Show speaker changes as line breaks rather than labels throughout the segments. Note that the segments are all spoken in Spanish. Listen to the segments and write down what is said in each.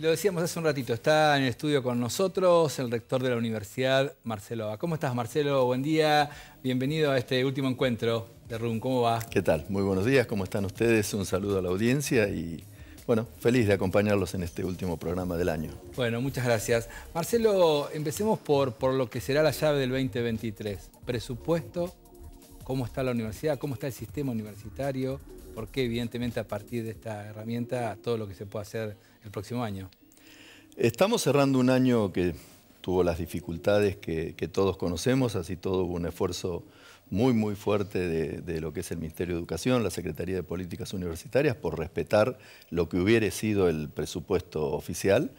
Y lo decíamos hace un ratito, está en el estudio con nosotros el rector de la universidad, Marcelo ¿Cómo estás, Marcelo? Buen día, bienvenido a este último encuentro de RUM. ¿Cómo va?
¿Qué tal? Muy buenos días, ¿cómo están ustedes? Un saludo a la audiencia y bueno, feliz de acompañarlos en este último programa del año.
Bueno, muchas gracias. Marcelo, empecemos por, por lo que será la llave del 2023. Presupuesto, cómo está la universidad, cómo está el sistema universitario, porque evidentemente a partir de esta herramienta todo lo que se puede hacer el próximo año.
Estamos cerrando un año que tuvo las dificultades que, todos conocemos, así todo hubo un esfuerzo muy, muy fuerte de, lo que es el Ministerio de Educación, la Secretaría de Políticas Universitarias, por respetar lo que hubiera sido el presupuesto oficial.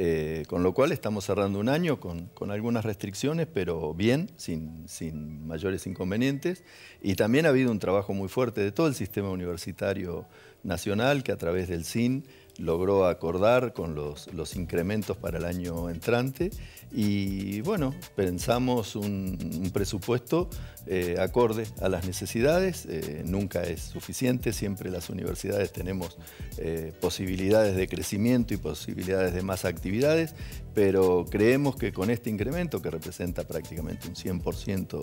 Eh, con lo cual estamos cerrando un año con, algunas restricciones, pero bien, sin, sin, mayores inconvenientes. Y también ha habido un trabajo muy fuerte de todo el sistema universitario nacional que a través del CIN logró acordar con los, los incrementos para el año entrante y bueno, pensamos un, presupuesto eh, acorde a las necesidades, eh, nunca es suficiente, siempre las universidades tenemos eh, posibilidades de crecimiento y posibilidades de más actividades, pero creemos que con este incremento, que representa prácticamente un 100%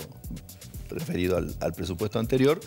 referido al, al presupuesto anterior,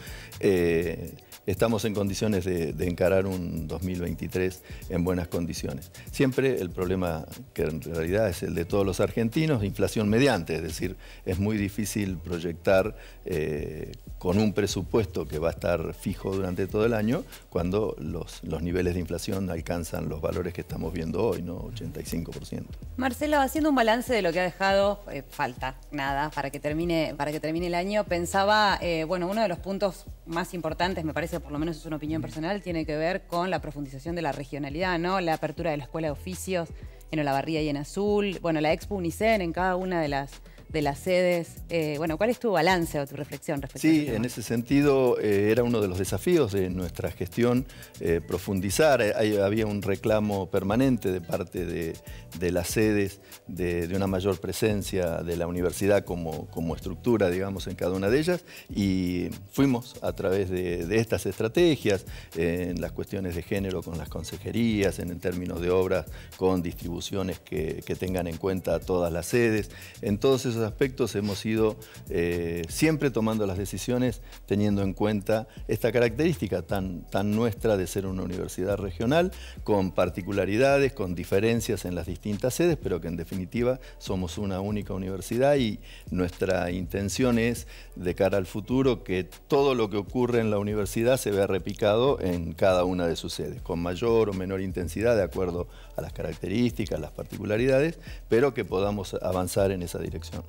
estamos en condiciones de, encarar un 2023 en buenas condiciones. Siempre el problema que en realidad es el de todos los argentinos, inflación mediante, es decir, es muy difícil proyectar eh, con un presupuesto que va a estar fijo durante todo el año cuando los, los niveles de inflación alcanzan los valores que estamos viendo hoy, ¿no? 85%.
Marcelo, haciendo un balance de lo que ha dejado, eh, falta nada para que termine, para que termine el año, pensaba, eh, bueno, uno de los puntos más importantes, me parece, por lo menos es una opinión personal, tiene que ver con la profundización de la regionalidad, ¿no? La apertura de la escuela de oficios en Olavarría y en Azul, bueno, la Expo Unicen en cada una de las de las sedes. Eh, bueno, ¿cuál es tu balance o tu reflexión respecto
sí, en ese sentido eh, era uno de los desafíos de nuestra gestión eh, profundizar. había un reclamo permanente de parte de, las sedes de, una mayor presencia de la universidad como, como, estructura, digamos, en cada una de ellas y fuimos a través de, estas estrategias en las cuestiones de género con las consejerías, en, términos de obras con distribuciones que, que tengan en cuenta todas las sedes. En todos aspectos hemos ido eh, siempre tomando las decisiones teniendo en cuenta esta característica tan, tan nuestra de ser una universidad regional, con particularidades, con diferencias en las distintas sedes, pero que en definitiva somos una única universidad y nuestra intención es, de cara al futuro, que todo lo que ocurre en la universidad se vea replicado en cada una de sus sedes, con mayor o menor intensidad de acuerdo a las características, las particularidades, pero que podamos avanzar en esa dirección.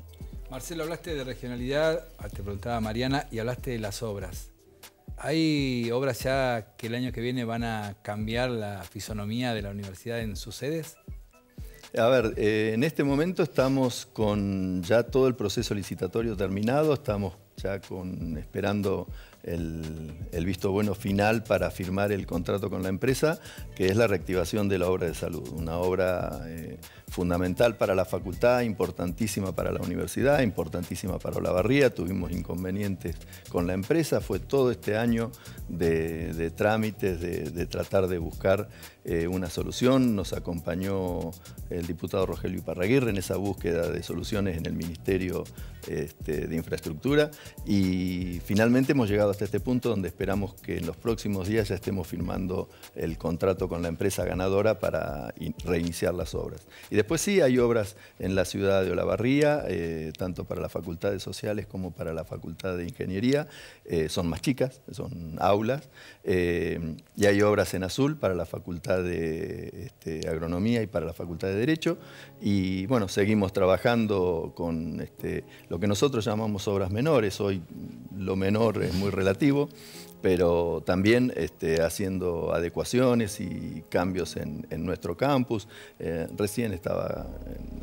Marcelo, hablaste de regionalidad, ah, te preguntaba Mariana, y hablaste de las obras. ¿Hay obras ya que el año que viene van a cambiar la fisonomía de la universidad en sus sedes?
A ver, eh, en este momento estamos con ya todo el proceso licitatorio terminado, estamos ya con, esperando el, visto bueno final para firmar el contrato con la empresa, que es la reactivación de la obra de salud, una obra eh, fundamental para la facultad, importantísima para la universidad, importantísima para Olavarría, tuvimos inconvenientes con la empresa, fue todo este año de, trámites, de, tratar de buscar eh, una solución, nos acompañó el diputado Rogelio Iparraguirre en esa búsqueda de soluciones en el Ministerio este, de Infraestructura y finalmente hemos llegado hasta este punto donde esperamos que en los próximos días ya estemos firmando el contrato con la empresa ganadora para reiniciar las obras. Y después sí hay obras en la ciudad de Olavarría, eh, tanto para la Facultad de Sociales como para la Facultad de Ingeniería, eh, son más chicas, son aulas, eh, y hay obras en azul para la Facultad de este, Agronomía y para la Facultad de Derecho, y bueno, seguimos trabajando con este, lo que nosotros llamamos obras menores, hoy lo menor es muy relativo, pero también este, haciendo adecuaciones y cambios en, nuestro campus. Eh, recién estaba,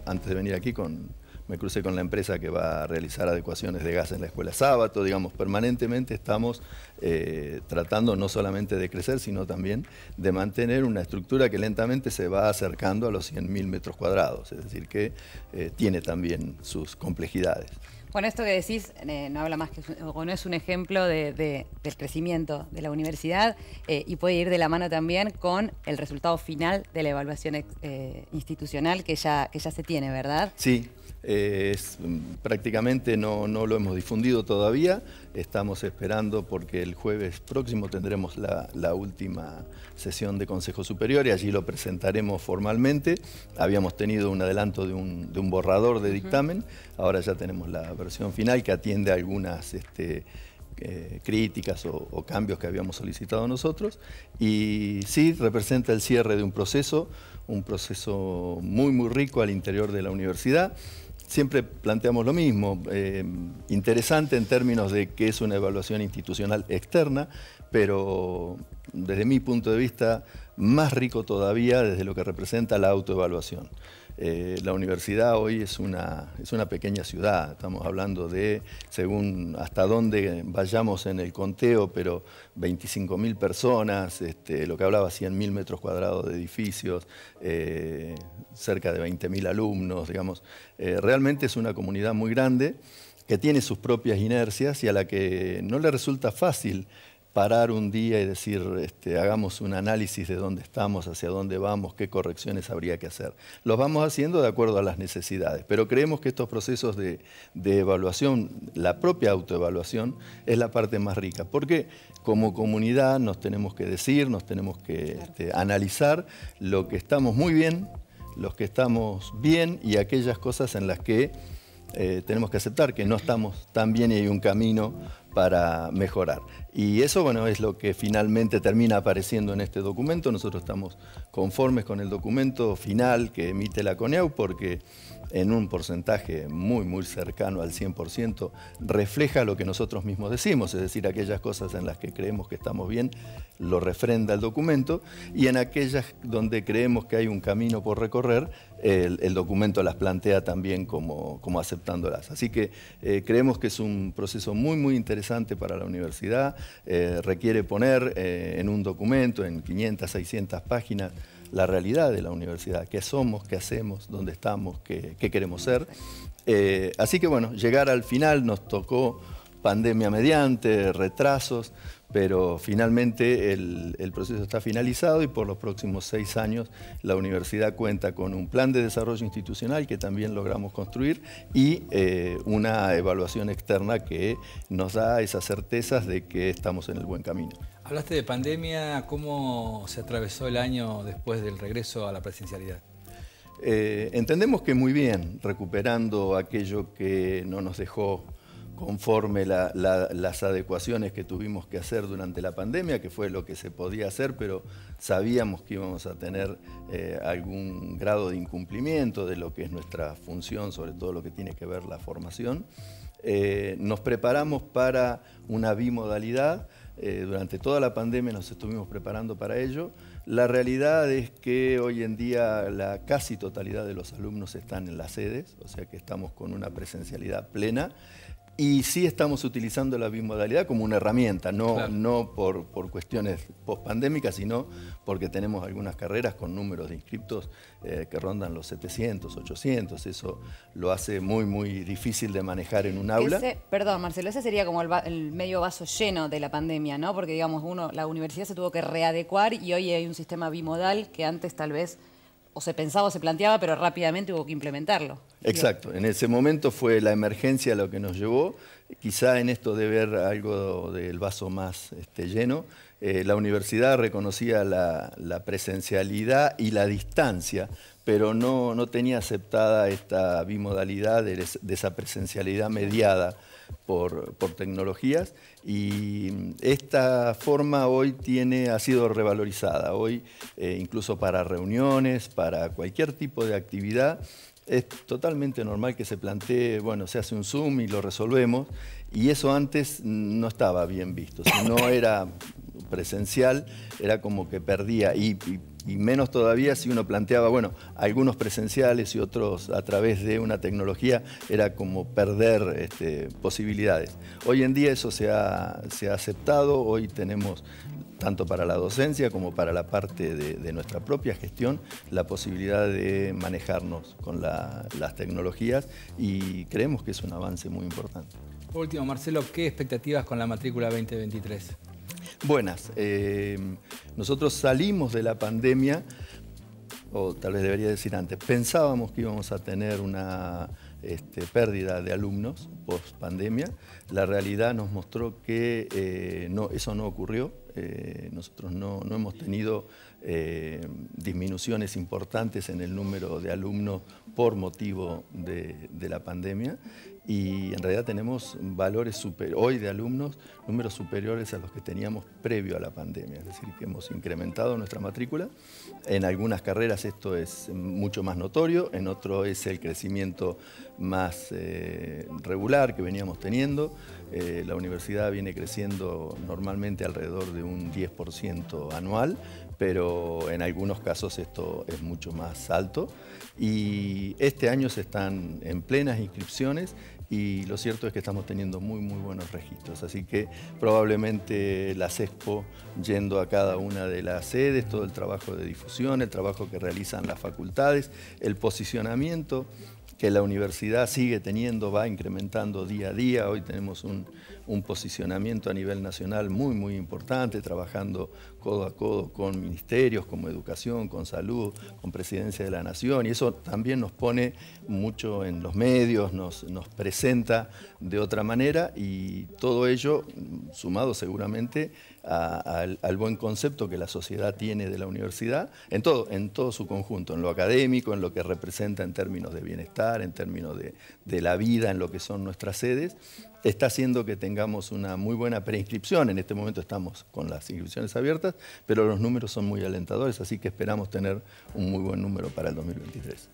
antes de venir aquí, con, me crucé con la empresa que va a realizar adecuaciones de gas en la escuela sábado, digamos, permanentemente estamos eh, tratando no solamente de crecer, sino también de mantener una estructura que lentamente se va acercando a los 100.000 metros cuadrados, es decir, que eh, tiene también sus complejidades.
Bueno, esto que decís eh, no habla más que no es un ejemplo del crecimiento de la universidad eh, y puede ir de la mano también con el resultado final de la evaluación eh, institucional que ya, que ya se tiene, ¿verdad?
Sí, prácticamente no, no, lo hemos difundido todavía, estamos esperando porque el jueves próximo tendremos la, la, última sesión de Consejo Superior y allí lo presentaremos formalmente. Habíamos tenido un adelanto de un, de un borrador de dictamen, ahora ya tenemos la versión final que atiende a algunas... Este, eh, críticas o, o, cambios que habíamos solicitado nosotros. Y sí representa el cierre de un proceso, un proceso muy muy rico al interior de la universidad siempre planteamos lo mismo, eh, interesante en términos de que es una evaluación institucional externa, pero desde mi punto de vista más rico todavía desde lo que representa la autoevaluación. Eh, la universidad hoy es una, es una pequeña ciudad, estamos hablando de, según hasta dónde vayamos en el conteo, pero 25.000 personas, este, lo que hablaba, 100.000 metros cuadrados de edificios, eh, cerca de 20.000 alumnos, digamos. Eh, realmente es una comunidad muy grande que tiene sus propias inercias y a la que no le resulta fácil parar un día y decir, este, hagamos un análisis de dónde estamos, hacia dónde vamos, qué correcciones habría que hacer. Los vamos haciendo de acuerdo a las necesidades, pero creemos que estos procesos de, evaluación, la propia autoevaluación, es la parte más rica, porque como comunidad nos tenemos que decir, nos tenemos que este, analizar lo que estamos muy bien, los que estamos bien y aquellas cosas en las que eh, tenemos que aceptar que no estamos tan bien y hay un camino para mejorar. Y eso, bueno, es lo que finalmente termina apareciendo en este documento. Nosotros estamos conformes con el documento final que emite la CONEAU porque en un porcentaje muy, muy cercano al 100%, refleja lo que nosotros mismos decimos, es decir, aquellas cosas en las que creemos que estamos bien, lo refrenda el documento, y en aquellas donde creemos que hay un camino por recorrer, el, documento las plantea también como, como aceptándolas. Así que eh, creemos que es un proceso muy, muy interesante para la universidad, eh, requiere poner eh, en un documento, en 500, 600 páginas, la realidad de la universidad, qué somos, qué hacemos, dónde estamos, qué, queremos ser. Eh, así que bueno, llegar al final nos tocó pandemia mediante, retrasos, pero finalmente el, proceso está finalizado y por los próximos seis años la universidad cuenta con un plan de desarrollo institucional que también logramos construir y eh, una evaluación externa que nos da esas certezas de que estamos en el buen camino.
Hablaste de pandemia, ¿cómo se atravesó el año después del regreso a la presencialidad?
Eh, entendemos que muy bien, recuperando aquello que no nos dejó conforme las adecuaciones que tuvimos que hacer durante la pandemia, que fue lo que se podía hacer, pero sabíamos que íbamos a tener eh, algún grado de incumplimiento de lo que es nuestra función, sobre todo lo que tiene que ver la formación. Eh, nos preparamos para una bimodalidad, eh, durante toda la pandemia nos estuvimos preparando para ello. La realidad es que hoy en día la casi totalidad de los alumnos están en las sedes, o sea que estamos con una presencialidad plena. Y sí estamos utilizando la bimodalidad como una herramienta, no, no por, por, cuestiones post-pandémicas, sino porque tenemos algunas carreras con números de inscriptos eh, que rondan los 700, 800. Eso lo hace muy, muy difícil de manejar en un aula.
perdón, Marcelo, ese sería como el, el, medio vaso lleno de la pandemia, ¿no? Porque, digamos, uno, la universidad se tuvo que readecuar y hoy hay un sistema bimodal que antes tal vez o se pensaba o se planteaba, pero rápidamente hubo que implementarlo.
Exacto, en ese momento fue la emergencia lo que nos llevó, quizá en esto de ver algo del vaso más este, lleno, eh, la universidad reconocía la, presencialidad y la distancia, pero no, no tenía aceptada esta bimodalidad de, esa presencialidad mediada por, tecnologías y esta forma hoy tiene, ha sido revalorizada. Hoy, eh, incluso para reuniones, para cualquier tipo de actividad, es totalmente normal que se plantee, bueno, se hace un Zoom y lo resolvemos, y eso antes no estaba bien visto. Si no era presencial, era como que perdía, y, menos todavía si uno planteaba, bueno, algunos presenciales y otros a través de una tecnología, era como perder este, posibilidades. Hoy en día eso se ha, se ha aceptado, hoy tenemos tanto para la docencia como para la parte de, nuestra propia gestión, la posibilidad de manejarnos con las tecnologías y creemos que es un avance muy importante.
Por último, Marcelo, ¿qué expectativas con la matrícula 2023?
Buenas. Eh, nosotros salimos de la pandemia, o tal vez debería decir antes, pensábamos que íbamos a tener una este, pérdida de alumnos post pandemia. La realidad nos mostró que eh, no, eso no ocurrió. Eh, nosotros no, hemos tenido disminuciones importantes en el número de alumnos por motivo de la pandemia y en realidad tenemos valores super, hoy de alumnos, números superiores a los que teníamos previo a la pandemia, es decir, que hemos incrementado nuestra matrícula. En algunas carreras esto es mucho más notorio, en otro es el crecimiento más eh, regular que veníamos teniendo. Eh, la universidad viene creciendo normalmente alrededor de un 10% anual, pero en algunos casos esto es mucho más alto. Y este año se están en plenas inscripciones y lo cierto es que estamos teniendo muy, muy buenos registros. Así que probablemente la CESPO, yendo a cada una de las sedes, todo el trabajo de difusión, el trabajo que realizan las facultades, el posicionamiento que la universidad sigue teniendo, va incrementando día a día. Hoy tenemos un, posicionamiento a nivel nacional muy, muy importante, trabajando codo a codo con ministerios como educación, con salud, con presidencia de la nación. Y eso también nos pone mucho en los medios, nos, nos presenta de otra manera y todo ello sumado seguramente al, buen concepto que la sociedad tiene de la universidad, en todo, en todo su conjunto, en lo académico, en lo que representa en términos de bienestar, en términos de, de la vida, en lo que son nuestras sedes, está haciendo que tengamos una muy buena preinscripción. En este momento estamos con las inscripciones abiertas, pero los números son muy alentadores, así que esperamos tener un muy buen número para el 2023.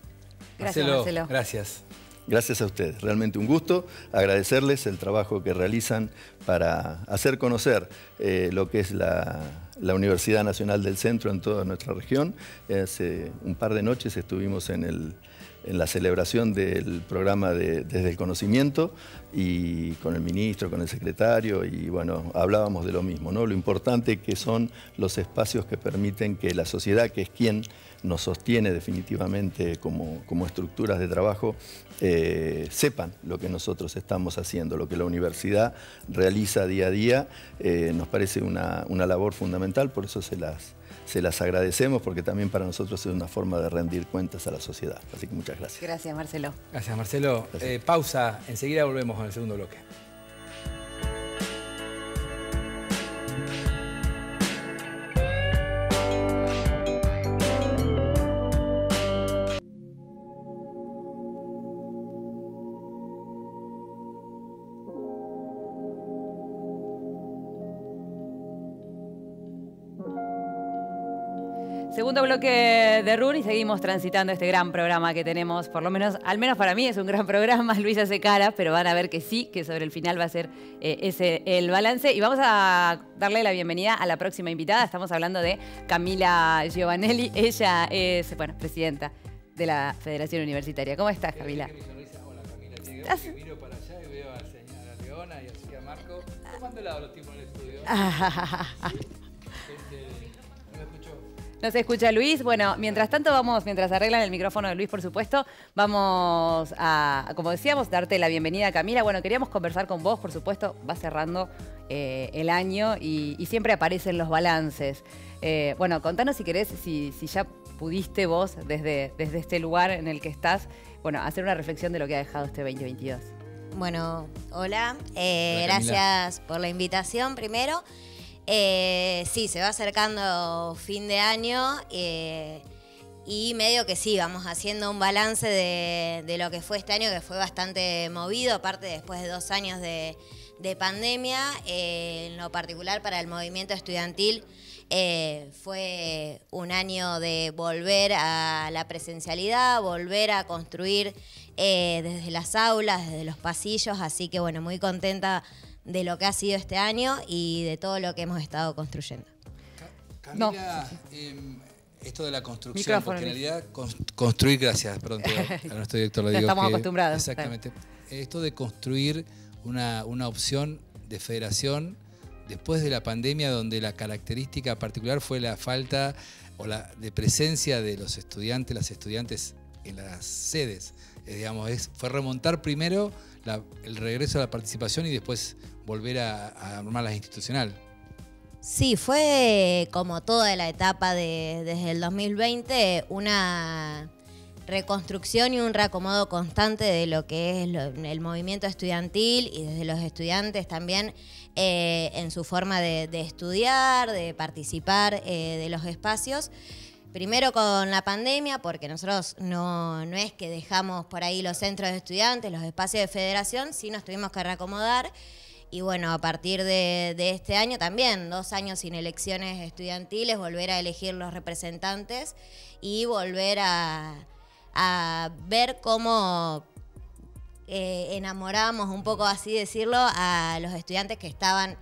Gracias, Marcelo. Gracias.
Gracias a ustedes, realmente un gusto agradecerles el trabajo que realizan para hacer conocer eh, lo que es la, Universidad Nacional del Centro en toda nuestra región. Hace un par de noches estuvimos en, la celebración del programa de, Desde el Conocimiento y con el ministro, con el secretario y bueno, hablábamos de lo mismo, ¿no? lo importante que son los espacios que permiten que la sociedad, que es quien nos sostiene definitivamente como, estructuras de trabajo, eh, sepan lo que nosotros estamos haciendo, lo que la universidad realiza día a día, eh, nos parece una, labor fundamental, por eso se las, se las agradecemos, porque también para nosotros es una forma de rendir cuentas a la sociedad. Así que muchas gracias.
Gracias, Marcelo.
Gracias, Marcelo. Eh, pausa, enseguida volvemos con el segundo bloque.
Bloque de RUN y seguimos transitando este gran programa que tenemos, por lo menos, al menos para mí es un gran programa, Luis hace cara, pero van a ver que sí, que sobre el final va a ser eh, ese el balance. Y vamos a darle la bienvenida a la próxima invitada, estamos hablando de Camila Giovanelli, ella es, bueno, presidenta de la Federación Universitaria. ¿Cómo estás, Camila?
Hola, Camila. Miro para allá y veo a la señora Leona y a Marco. ¿Cómo anda los tipos en el estudio?
No se escucha Luis. Bueno, mientras tanto vamos, mientras arreglan el micrófono de Luis, por supuesto, vamos a, como decíamos, darte la bienvenida, Camila. Bueno, queríamos conversar con vos, por supuesto, va cerrando eh, el año y, siempre aparecen los balances. Eh, bueno, contanos si querés, si, ya pudiste vos, desde, desde este lugar en el que estás, bueno, hacer una reflexión de lo que ha dejado este 2022.
Bueno, hola, eh, gracias por la invitación primero. Eh, sí, se va acercando fin de año eh, y medio que sí, vamos haciendo un balance de, lo que fue este año, que fue bastante movido, aparte después de dos años de, pandemia, eh, en lo particular para el movimiento estudiantil. fue un año de volver a la presencialidad, volver a construir desde las aulas, desde los pasillos, así que bueno, muy contenta de lo que ha sido este año y de todo lo que hemos estado construyendo.
Camila, em, esto de la construcción, porque en realidad construir, gracias, perdón, a nuestro director lo digo.
Estamos acostumbrados.
Exactamente. Esto de construir una, opción de federación después de la pandemia donde la característica particular fue la falta o la de presencia de los estudiantes, las estudiantes en las sedes. Eh, digamos, es, fue remontar primero el regreso a la participación y después volver a, armar las institucional.
Sí, fue como toda la etapa de, desde el 2020 una reconstrucción y un reacomodo constante de lo que es el movimiento estudiantil y desde los estudiantes también eh, en su forma de, estudiar, de participar eh, de los espacios. Primero con la pandemia, porque nosotros no, no, es que dejamos por ahí los centros de estudiantes, los espacios de federación, sí nos tuvimos que reacomodar. Y bueno, a partir de, este año también, dos años sin elecciones estudiantiles, volver a elegir los representantes y volver a, ver cómo eh, enamoramos, un poco así decirlo, a los estudiantes que estaban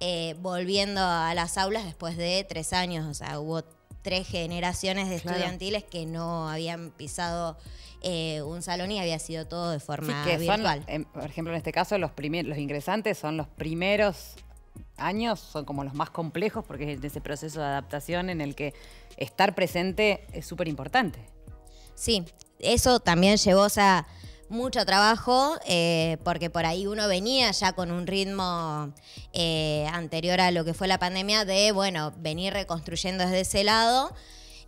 eh, volviendo a las aulas después de tres años. O sea, hubo tres generaciones de estudiantiles que no habían pisado eh, un salón y había sido todo de forma virtual.
por ejemplo, en este caso, los, los ingresantes son los primeros años, son como los más complejos porque es ese proceso de adaptación en el que estar presente es súper importante.
Sí, eso también llevó, o sea, mucho trabajo, eh, porque por ahí uno venía ya con un ritmo eh, anterior a lo que fue la pandemia de, bueno, venir reconstruyendo desde ese lado.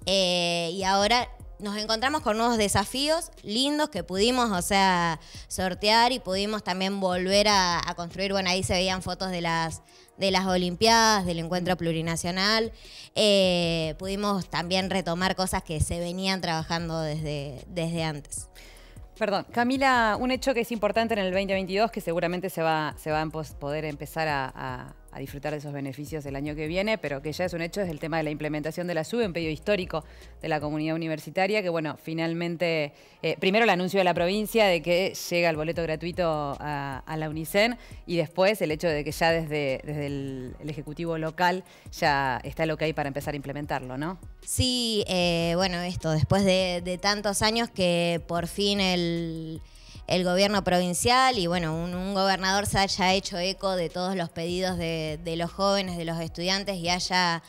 y ahora nos encontramos con nuevos desafíos lindos que pudimos, o sea, sortear y pudimos también volver a, construir. Bueno, ahí se veían fotos de las, de las Olimpiadas, del encuentro plurinacional. Eh, pudimos también retomar cosas que se venían trabajando desde, desde antes.
Perdón, Camila, un hecho que es importante en el 2022, que seguramente se va, se va a poder empezar a, disfrutar de esos beneficios el año que viene, pero que ya es un hecho, es el tema de la implementación de la SUBE, un pedido histórico de la comunidad universitaria, que bueno, finalmente, eh, primero el anuncio de la provincia de que llega el boleto gratuito a, la UNICEN y después el hecho de que ya desde, desde el, Ejecutivo local ya está lo que hay para empezar a implementarlo, ¿no?
Sí, eh, bueno, esto, después de tantos años que por fin el el, gobierno provincial y bueno, un, gobernador se haya hecho eco de todos los pedidos de, los jóvenes, de los estudiantes y haya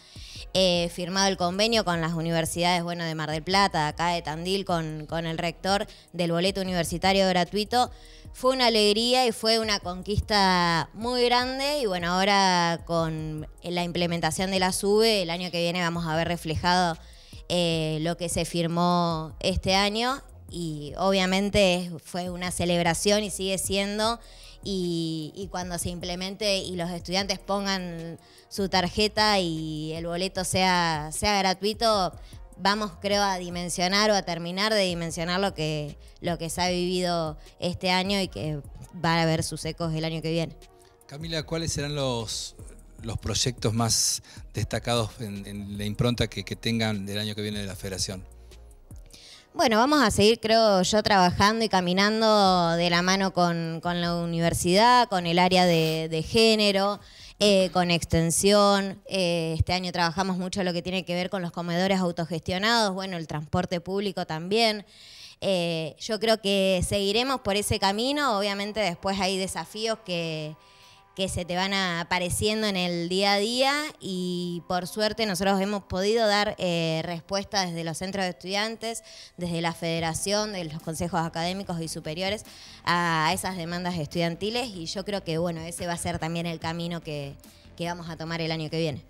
eh, firmado el convenio con las universidades bueno, de Mar del Plata, acá de Tandil, con, con el rector del boleto universitario gratuito. Fue una alegría y fue una conquista muy grande y bueno, ahora con la implementación de la SUBE, el año que viene vamos a ver reflejado eh, lo que se firmó este año y obviamente fue una celebración y sigue siendo. Y, cuando se implemente y los estudiantes pongan su tarjeta y el boleto sea, sea gratuito, vamos creo a dimensionar o a terminar de dimensionar lo que, lo que se ha vivido este año y que va a haber sus ecos el año que viene.
Camila, ¿cuáles serán los, los proyectos más destacados en, la impronta que tengan del año que viene de la federación?
Bueno, vamos a seguir, creo yo, trabajando y caminando de la mano con, la universidad, con el área de, género, eh, con extensión. Eh, este año trabajamos mucho lo que tiene que ver con los comedores autogestionados, bueno, el transporte público también. Eh, yo creo que seguiremos por ese camino. Obviamente después hay desafíos que que se te van apareciendo en el día a día y por suerte nosotros hemos podido dar eh, respuesta desde los centros de estudiantes, desde la federación, de los consejos académicos y superiores a esas demandas estudiantiles. Y yo creo que bueno, ese va a ser también el camino que, vamos a tomar el año que viene.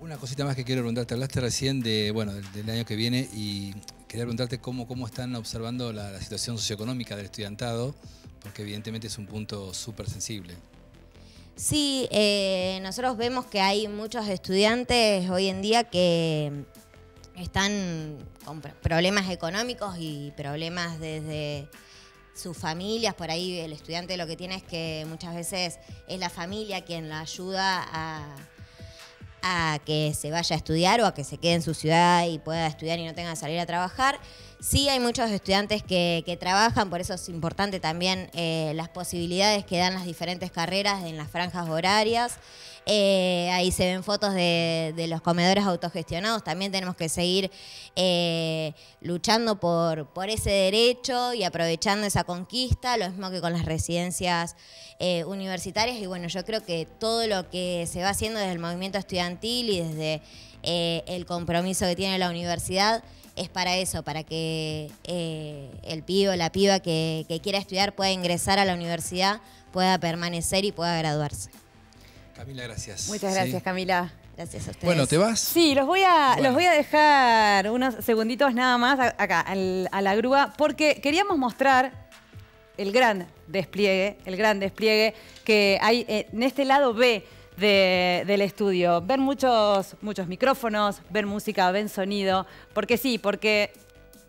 Una cosita más que quiero preguntarte, hablaste recién de, bueno, del, año que viene y quería preguntarte cómo, cómo están observando la situación socioeconómica del estudiantado porque evidentemente es un punto súper sensible.
Sí, eh, nosotros vemos que hay muchos estudiantes hoy en día que están con problemas económicos y problemas desde sus familias. Por ahí el estudiante lo que tiene es que muchas veces es la familia quien la ayuda a, a que se vaya a estudiar o a que se quede en su ciudad y pueda estudiar y no tenga que salir a trabajar. Sí hay muchos estudiantes que, trabajan, por eso es importante también eh, las posibilidades que dan las diferentes carreras en las franjas horarias. Eh, ahí se ven fotos de, los comedores autogestionados. También tenemos que seguir eh, luchando por, ese derecho y aprovechando esa conquista, lo mismo que con las residencias universitarias. Y bueno, yo creo que todo lo que se va haciendo desde el movimiento estudiantil y desde el compromiso que tiene la universidad es para eso, para que el pibe o la piba que quiera estudiar pueda ingresar a la universidad, pueda permanecer y pueda graduarse.
Camila, gracias.
Muchas gracias, Camila.
Gracias a ustedes.
Bueno, ¿te vas?
Sí, los voy a, los voy a dejar unos segunditos nada más acá, a la grúa, porque queríamos mostrar el gran despliegue, el gran despliegue que hay en este lado B del estudio. Ven muchos, muchos micrófonos, ven música, ven sonido, porque sí, porque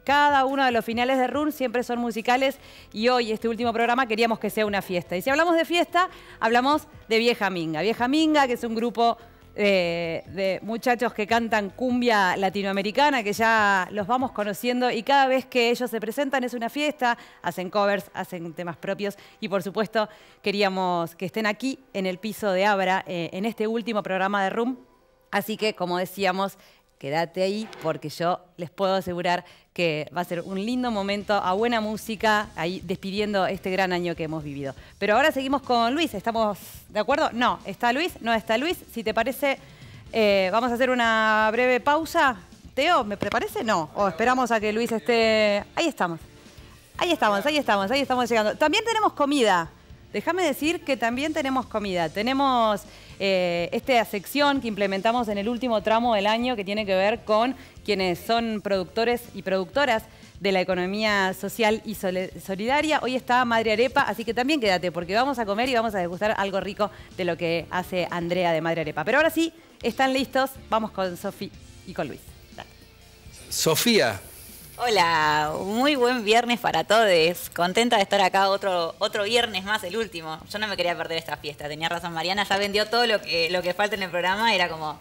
cada uno de los finales de Run siempre son musicales y hoy, este último programa, queríamos que sea una fiesta. Y si hablamos de fiesta, hablamos de Vieja Minga. Vieja Minga, que es un grupo eh, de muchachos que cantan cumbia latinoamericana, que ya los vamos conociendo y cada vez que ellos se presentan es una fiesta, hacen covers, hacen temas propios y por supuesto queríamos que estén aquí en el piso de Abra eh, en este último programa de Room. Así que, como decíamos, quédate ahí porque yo les puedo asegurar que va a ser un lindo momento a buena música, ahí despidiendo este gran año que hemos vivido. Pero ahora seguimos con Luis, ¿estamos de acuerdo? No, ¿está Luis? No está Luis. Si te parece, eh, vamos a hacer una breve pausa. Teo, ¿me parece? No. O esperamos a que Luis esté... Ahí estamos. Ahí estamos, ahí estamos, ahí estamos llegando. También tenemos comida. Déjame decir que también tenemos comida. Tenemos eh, esta sección que implementamos en el último tramo del año que tiene que ver con quienes son productores y productoras de la economía social y solidaria. Hoy está Madre Arepa, así que también quédate porque vamos a comer y vamos a degustar algo rico de lo que hace Andrea de Madre Arepa. Pero ahora sí, están listos. Vamos con Sofía y con Luis.
Sofía,
Hola, muy buen viernes para todos. Contenta de estar acá otro, otro viernes más, el último. Yo no me quería perder esta fiesta. Tenía razón Mariana, ya vendió todo lo que, lo que falta en el programa. Era como,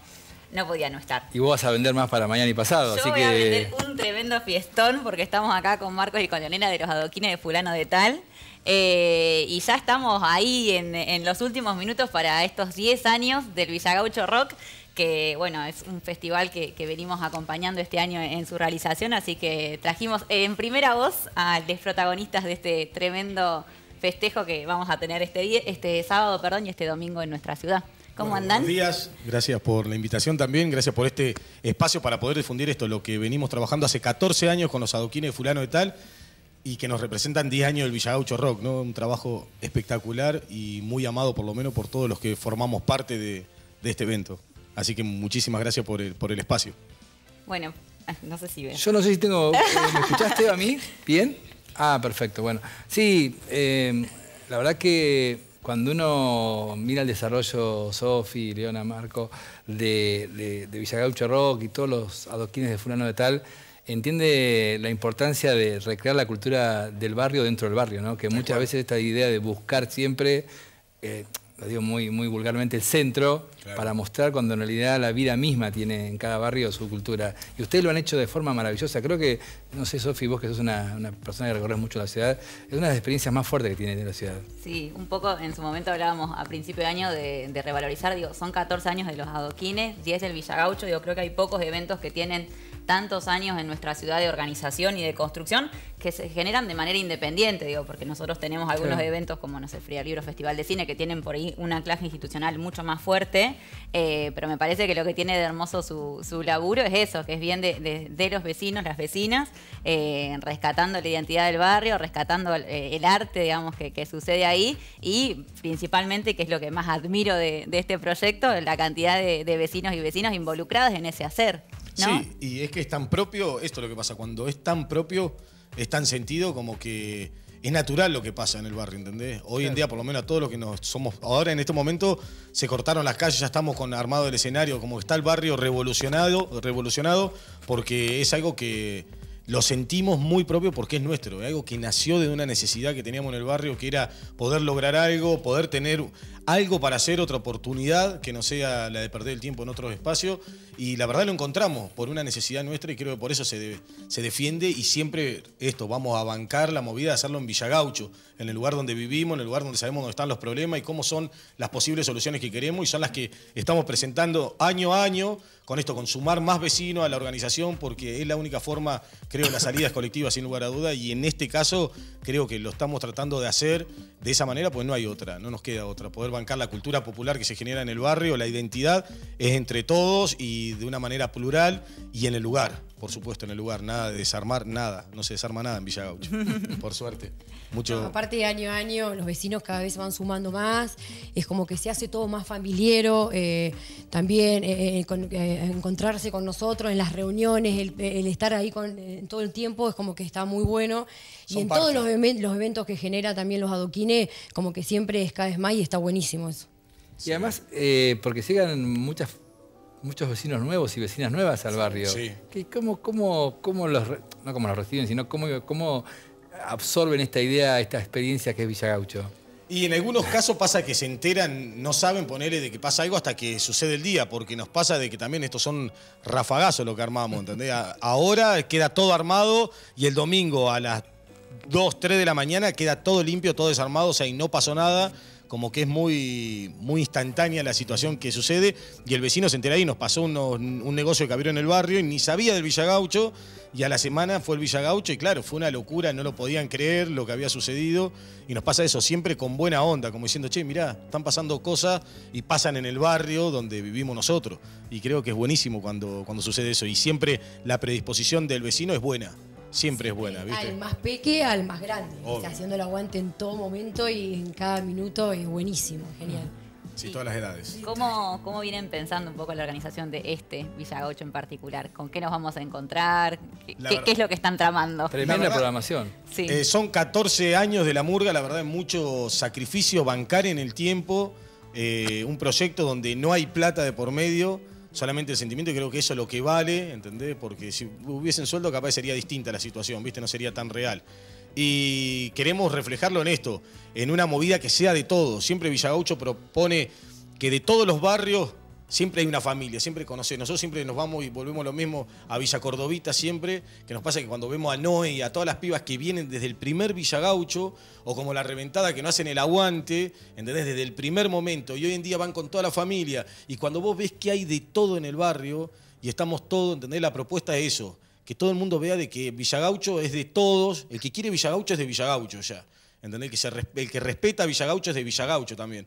no podía no estar.
Y vos vas a vender más para mañana y pasado,
Yo
así
voy
que...
a vender un tremendo fiestón porque estamos acá con Marcos y con Leonela de los adoquines de fulano de tal. Eh, y ya estamos ahí en, en los últimos minutos para estos 10 años del Villagaucho Rock que bueno, es un festival que, venimos acompañando este año en su realización, así que trajimos en primera voz a los protagonistas de este tremendo festejo que vamos a tener este, día, este sábado perdón, y este domingo en nuestra ciudad. ¿Cómo andan?
Buenos días, gracias por la invitación también, gracias por este espacio para poder difundir esto, lo que venimos trabajando hace 14 años con los adoquines de fulano de tal y que nos representan 10 años del Villagaucho Rock, ¿no? Un trabajo espectacular y muy amado por lo menos por todos los que formamos parte de este evento. Así que muchísimas gracias por el, por el espacio.
Bueno, ah, no sé si ve.
Yo no sé si tengo... Eh, ¿Me escuchaste a mí? ¿Bien? Ah, perfecto. Bueno, sí, eh, la verdad que cuando uno mira el desarrollo, Sofi, Leona, Marco, de, de, de Villagaucho Rock y todos los adoquines de fulano de tal, entiende la importancia de recrear la cultura del barrio dentro del barrio, ¿no? Que muchas veces esta idea de buscar siempre... Eh, lo digo muy, muy vulgarmente, el centro para mostrar cuando en realidad la vida misma tiene en cada barrio su cultura. Y ustedes lo han hecho de forma maravillosa. Creo que, no sé, Sofi, vos que sos una, persona que recorres mucho la ciudad, es una de las experiencias más fuertes que tiene la ciudad.
Sí, un poco en su momento hablábamos a principio de año de, revalorizar, digo, son 14 años de los adoquines, 10 del Villagaucho, digo, creo que hay pocos eventos que tienen tantos años en nuestra ciudad de organización y de construcción que se generan de manera independiente, digo, porque nosotros tenemos algunos eventos como, no sé, Fría Libro Festival de Cine, que tienen por ahí una clase institucional mucho más fuerte, eh, pero me parece que lo que tiene de hermoso su, laburo es eso, que es bien de, los vecinos, las vecinas, eh, rescatando la identidad del barrio, rescatando eh, el, arte, digamos, que, sucede ahí y principalmente, que es lo que más admiro de, este proyecto, la cantidad de, de vecinos y vecinas involucrados en ese hacer.
Sí, y es que es tan propio, esto es lo que pasa, cuando es tan propio, es tan sentido como que es natural lo que pasa en el barrio, ¿entendés? Hoy en día, por lo menos a todos los que nos somos, ahora en este momento se cortaron las calles, ya estamos con armado el escenario, como está el barrio revolucionado, revolucionado, porque es algo que lo sentimos muy propio porque es nuestro, es algo que nació de una necesidad que teníamos en el barrio, que era poder lograr algo, poder tener algo para hacer, otra oportunidad que no sea la de perder el tiempo en otros espacios. Y la verdad lo encontramos por una necesidad nuestra y creo que por eso se, se defiende y siempre esto, vamos a bancar la movida de hacerlo en Villagaucho, en el lugar donde vivimos, en el lugar donde sabemos dónde están los problemas y cómo son las posibles soluciones que queremos y son las que estamos presentando año a año con esto, con sumar más vecinos a la organización, porque es la única forma, creo, la salida es colectiva, sin lugar a duda, y en este caso creo que lo estamos tratando de hacer de esa manera, pues no hay otra, no nos queda otra. Poder bancar la cultura popular que se genera en el barrio, la identidad, es entre todos y de una manera plural y en el lugar por supuesto, en el lugar. Nada de desarmar, nada. No se desarma nada en Villa Gaucho, por suerte. Mucho...
aparte de año a año, los vecinos cada vez van sumando más. Es como que se hace todo más familiero. Eh, también eh, eh, encontrarse con nosotros en las reuniones, el, estar ahí con, todo el tiempo es como que está muy bueno. y en todos los, los, eventos que genera también los adoquines, como que siempre es cada vez más y está buenísimo eso.
Y además, porque sigan muchas muchos vecinos nuevos y vecinas nuevas al barrio. Sí. ¿Cómo, cómo, cómo los, no cómo los reciben, sino cómo, cómo absorben esta idea, esta experiencia que es Villagaucho?
Y en algunos casos pasa que se enteran, no saben ponerle de que pasa algo hasta que sucede el día, porque nos pasa de que también estos son rafagazos lo que armamos, ¿entendés? Ahora queda todo armado y el domingo a las 2, 3 de la mañana queda todo limpio, todo desarmado, o sea, y no pasó nada como que es muy, muy instantánea la situación que sucede y el vecino se entera ahí, nos pasó un negocio que abrió en el barrio y ni sabía del Villagaucho y a la semana fue el Villagaucho y claro, fue una locura, no lo podían creer lo que había sucedido y nos pasa eso siempre con buena onda, como diciendo, che, mirá, están pasando cosas y pasan en el barrio donde vivimos nosotros y creo que es buenísimo cuando, cuando sucede eso y siempre la predisposición del vecino es buena siempre es buena, ¿viste?
Al más peque al más grande. haciendo el aguante en todo momento y en cada minuto es buenísimo, genial.
Sí, todas las edades.
¿Cómo, ¿Cómo vienen pensando un poco la organización de este Villa en particular? ¿Con qué nos vamos a encontrar? ¿Qué, es lo que están tramando?
Tremenda programación.
Sí. Eh, son 14 años de la murga, la verdad, mucho sacrificio bancar en el tiempo. Eh, un proyecto donde no hay plata de por medio solamente el sentimiento y creo que eso es lo que vale, ¿entendés? Porque si hubiesen sueldo capaz sería distinta la situación, ¿viste? No sería tan real. Y queremos reflejarlo en esto, en una movida que sea de todos. Siempre Villagaucho propone que de todos los barrios siempre hay una familia, siempre conoce. Nosotros siempre nos vamos y volvemos lo mismo a Villa Cordovita siempre, que nos pasa que cuando vemos a Noé y a todas las pibas que vienen desde el primer Villa Gaucho, o como la reventada que no hacen el aguante, ¿entendés? Desde el primer momento, y hoy en día van con toda la familia, y cuando vos ves que hay de todo en el barrio, y estamos todos, ¿entendés? La propuesta es eso, que todo el mundo vea de que Villa Gaucho es de todos, el que quiere Villa Gaucho es de Villa Gaucho ya, ¿entendés? El que, el que respeta a Villa Gaucho es de Villa Gaucho también.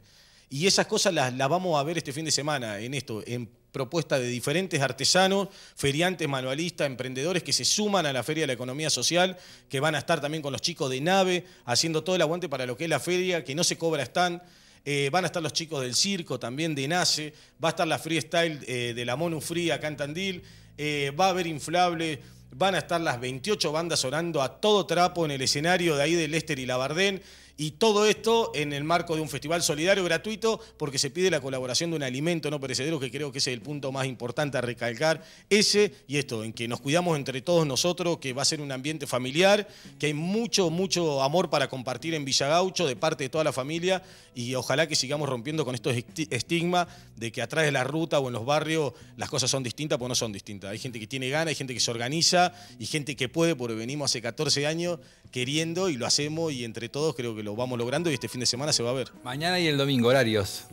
Y esas cosas las, vamos a ver este fin de semana en esto, en propuesta de diferentes artesanos, feriantes, manualistas, emprendedores que se suman a la Feria de la Economía Social, que van a estar también con los chicos de nave, haciendo todo el aguante para lo que es la feria, que no se cobra stand. Eh, van a estar los chicos del circo, también de NACE, va a estar la freestyle eh, de la Monu Free acá eh, va a haber inflable, van a estar las 28 bandas sonando a todo trapo en el escenario de ahí de Lester y Labardén. Y todo esto en el marco de un festival solidario gratuito, porque se pide la colaboración de un alimento no perecedero, que creo que ese es el punto más importante a recalcar. Ese y esto, en que nos cuidamos entre todos nosotros, que va a ser un ambiente familiar, que hay mucho, mucho amor para compartir en Villagaucho de parte de toda la familia y ojalá que sigamos rompiendo con estos estigmas de que atrás de la ruta o en los barrios las cosas son distintas, pues no son distintas. Hay gente que tiene ganas, hay gente que se organiza y gente que puede, porque venimos hace 14 años queriendo y lo hacemos y entre todos creo que lo vamos logrando y este fin de semana se va a ver.
Mañana y el domingo, horarios.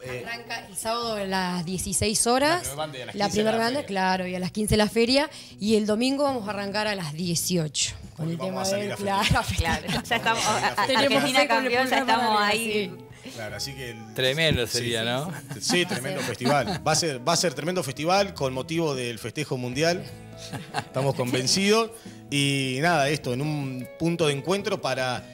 Eh, Arranca el sábado a las 16 horas. La primera banda, claro, y a las 15 la feria. Y el domingo vamos a arrancar a las 18. Con el tema de. Claro,
claro, ya estamos. Argentina campeón, ya estamos ahí.
Claro, así que
tremendo sería, ¿no?
Sí, tremendo festival. Va a, ser, va a ser tremendo festival con motivo del festejo mundial. Estamos convencidos. Y nada, esto, en un punto de encuentro para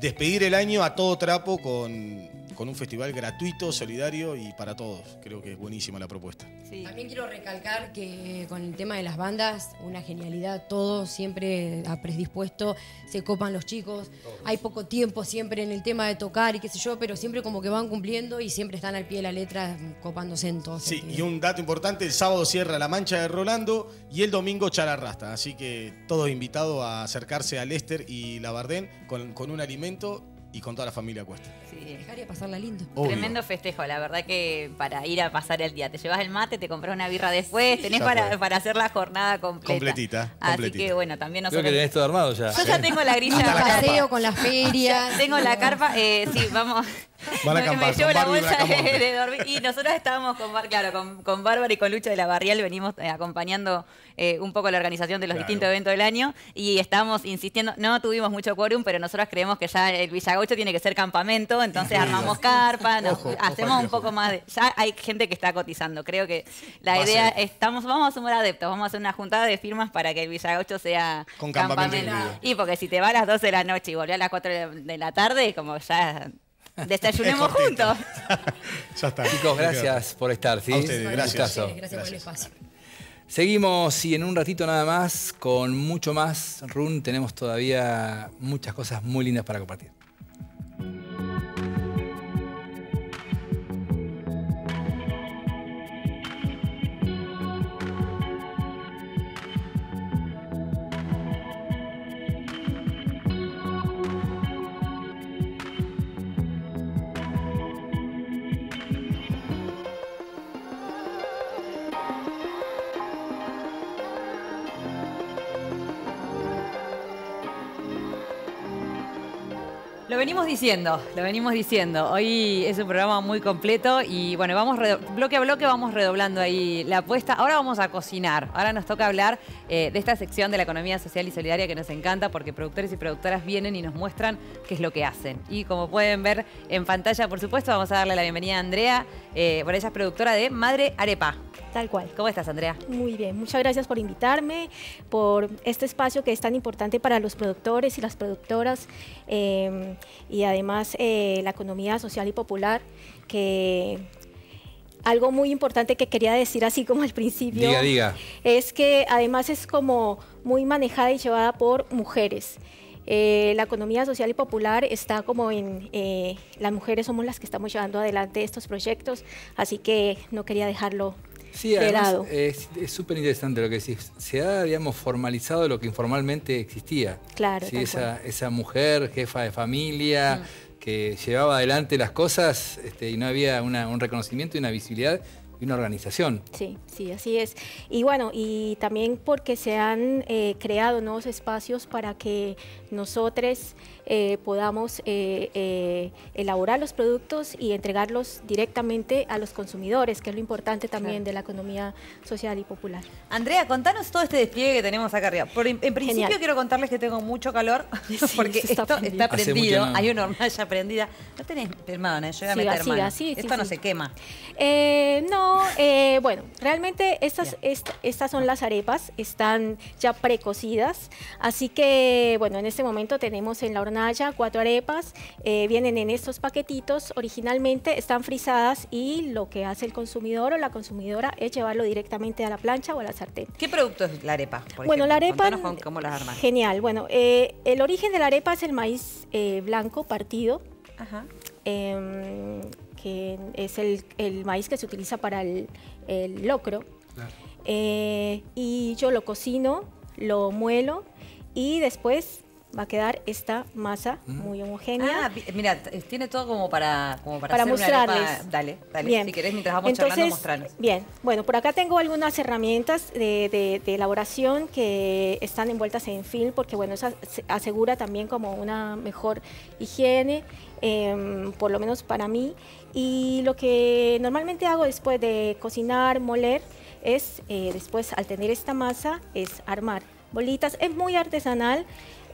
despedir el año a todo trapo con, con un festival gratuito, solidario y para todos. Creo que es buenísima la propuesta.
También quiero recalcar que con el tema de las bandas, una genialidad, todo siempre ha predispuesto, se copan los chicos, hay poco tiempo siempre en el tema de tocar y qué sé yo, pero siempre como que van cumpliendo y siempre están al pie de la letra copándose en todo.
Sí, y un dato importante, el sábado cierra La Mancha de Rolando y el domingo Chararrasta, así que todos invitados a acercarse a Lester y La con, con un alimento y con toda la familia a cuesta.
Sí.
Dejaría pasarla lindo.
Obvio.
Tremendo festejo, la verdad que para ir a pasar el día. Te llevas el mate, te compras una birra después, tenés para, para hacer la jornada completa.
Completita,
Así
completita.
que bueno, también
Creo
nosotros...
que tenés todo armado ya.
Yo ya tengo la grilla.
Con
la
para-
paseo, con la feria.
Tengo la carpa, eh, sí, vamos.
Van a
Me-
acampar
Me llevo la
y
bolsa de, dormir. Y nosotros estábamos con, Bar- claro, con, con Bárbara y con Lucho de la Barrial, venimos eh, acompañando eh, un poco la organización de los
Claro.
distintos eventos del año y estábamos insistiendo, no tuvimos mucho quórum, pero nosotros creemos que ya el Villagaucho tiene que ser campamento, entonces
Incluido.
armamos carpa, nos-
Ojo, ojo
hacemos un poco más de... Ya hay gente que está cotizando, creo que la
Va
idea,
ser.
estamos, vamos a sumar adeptos, vamos a hacer una juntada de firmas para que el Villagaucho sea
Con campamento.
Y porque si te vas a las 12 de la noche y volvés a las 4 de la tarde, como ya desayunemos
Es
juntos.
ya está.
Chicos, gracias por estar. ¿sí?
A ustedes,
Un
gracias.
Gracias, por el espacio.
Seguimos y en un ratito nada más, con mucho más, Run, tenemos todavía muchas cosas muy lindas para compartir.
Música Lo venimos diciendo, lo venimos diciendo. Hoy es un programa muy completo y bueno, vamos bloque a bloque vamos redoblando ahí la apuesta. Ahora vamos a cocinar. Ahora nos toca hablar eh, de esta sección de la economía social y solidaria que nos encanta porque productores y productoras vienen y nos muestran qué es lo que hacen. Y como pueden ver en pantalla, por supuesto, vamos a darle la bienvenida a Andrea. Eh, por ella es productora de Madre Arepa.
Tal cual.
¿Cómo estás, Andrea?
Muy bien, muchas gracias por invitarme, por este espacio que es tan importante para los productores y las productoras eh, y además eh, la economía social y popular, que algo muy importante que quería decir así como al principio
Diga, diga.
es que además es como muy manejada y llevada por mujeres. Eh, la economía social y popular está como en, eh, las mujeres somos las que estamos llevando adelante estos proyectos, así que no quería dejarlo
Sí,
de
además es súper interesante lo que decís. Se ha, digamos, formalizado lo que informalmente existía.
Claro,
Sí, esa, esa mujer, jefa de familia,
Mm.
que llevaba adelante las cosas este, y no había una- un reconocimiento y una visibilidad y una organización.
Sí, sí, así es. Y bueno, y también porque se han eh, creado nuevos espacios para que nosotros eh, podamos eh, eh, elaborar los productos y entregarlos directamente a los consumidores, que es lo importante también
Claro.
de la economía social y popular.
Andrea, contanos todo este despliegue que tenemos acá arriba. Por- en, en principio
Genial.
quiero contarles que tengo mucho calor, porque
esto está
esto
prendido.
está prendido, hay una hornalla prendida. No tenés hermano, yo voy a
Siga,
meter
siga,
mano.
sí, sí,
Esto no
sí.
se quema.
Eh, no, eh, bueno, realmente estas, est- estas son las arepas, están ya precocidas, así que bueno, en este momento tenemos en la hornalla cuatro arepas, eh, vienen en estos paquetitos, originalmente están frisadas y lo que hace el consumidor o la consumidora es llevarlo directamente a la plancha o a la sartén.
¿Qué producto es la arepa? por
Bueno,
ejemplo?
la arepa...
Contanos con- cómo las arman.
Genial, bueno, eh, el origen de la arepa es el maíz eh, blanco partido,
Ajá.
em, que es el, el maíz que se utiliza para el, el locro. Eh, y yo lo cocino, lo muelo y después va a quedar esta masa muy homogénea.
Ah, mira, t- tiene todo como para, como para,
para
hacer una arepa.
mostrarles.
Dale, dale.
Bien.
Si querés, mientras vamos charlando,
Entonces,
mostrarnos.
Bien, bueno, por acá tengo algunas herramientas de, de- de elaboración que están envueltas en film porque, bueno, eso ase- asegura también como una mejor higiene, em, por lo menos para mí. Y lo que normalmente hago después de cocinar, moler, es eh, después, al tener esta masa, es armar bolitas. Es muy artesanal.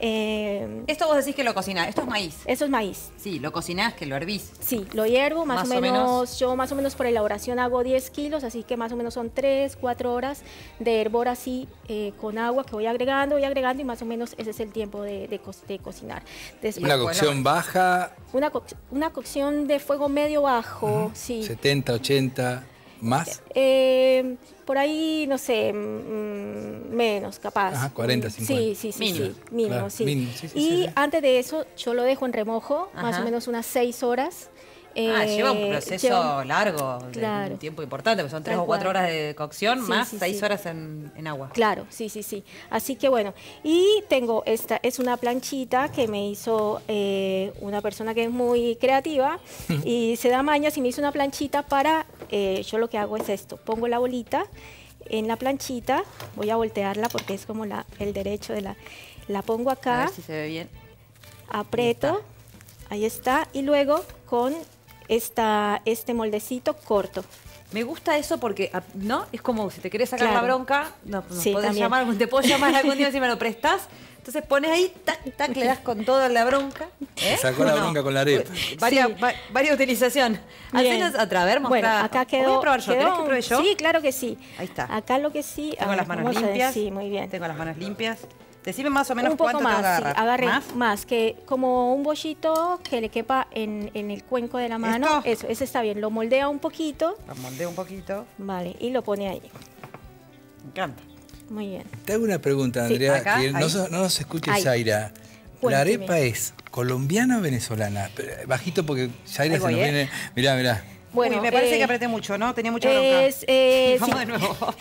em,
Esto vos decís que lo cocinás, esto es maíz.
eso es maíz.
Sí, lo cocinás, que lo hervís.
Sí, lo hiervo más,
Más
o
o
menos, yo más o menos por elaboración hago 10 kilos, así que más o menos son 3, 4 horas de hervor así eh, con agua que voy agregando, voy agregando y más o menos ese es el tiempo de, de co- de cocinar. Después-
Una
Bueno,
cocción baja,
una, co- una cocción de fuego medio bajo, sí.
70, 80, más.
Eh, por ahí, no sé, mm, menos capaz.
Ajá, 40,
Mm,
50.
Sí, sí, sí,
Mínimo.
sí, mínimo,
Claro,
sí.
mínimo, sí, sí,
y
sí, sí.
antes de eso yo lo dejo en remojo, más
Ajá.
o menos unas 6 horas.
Ah, lleva un
Eh,
proceso
lleva-
largo, de un tiempo importante, porque son tres o cuatro horas de cocción,
Sí,
más
sí,
seis
sí.
horas en, en agua.
Claro, sí, sí, sí. Así que bueno, y tengo esta, es una planchita que me hizo eh, una persona que es muy creativa y se da mañas y me hizo una planchita para, eh, yo lo que hago es esto, pongo la bolita en la planchita, voy a voltearla porque es como la, el derecho de la, la pongo
A
acá,
ver si se ve bien.
aprieto, ahí está, y luego con esta, este moldecito corto.
Me gusta eso porque, ah, ¿no? Es como si te querés sacar
Claro.
la bronca, no, nos
Sí,
podés llamar, te puedo llamar algún día si me lo prestás. Entonces pones ahí, tac, tac, le das con toda la bronca. ¿eh?
Sacó la
¿O no?
bronca con la arepa.
Varia,
Sí.
va- varia utilización. Hacenos otra, a ver,
Bueno,
mostrar.
acá
Voy
quedó.
a probar yo. ¿Querés
quedó-
que pruebe yo?
Sí, claro que sí.
Ahí está.
Acá lo que sí.
Tengo
ver,
las manos limpias.
Sí, muy bien.
Tengo las manos limpias. Decime más o menos
un poco
cuánto
más,
que
sí, agarre
¿Más?
más, que como un bollito que le quepa en, en el cuenco de la mano.
¿Esto?
Eso, ese está bien. Lo moldea un poquito,
Lo moldeo un poquito.
vale, y lo pone ahí.
Me encanta.
Muy bien.
Te hago una pregunta,
Sí,
Andrea,
acá,
que no, no nos escuche
Ahí.
Zaira.
Cuénteme.
¿La arepa es colombiana o venezolana? Pero, Bajito porque Zaira se nos
¿eh?
viene... Mirá, mirá.
Bueno,
Uy, me parece
eh,
que apreté mucho, ¿no? Tenía mucha bronca.
es, eh,
Vamos
sí.
de nuevo.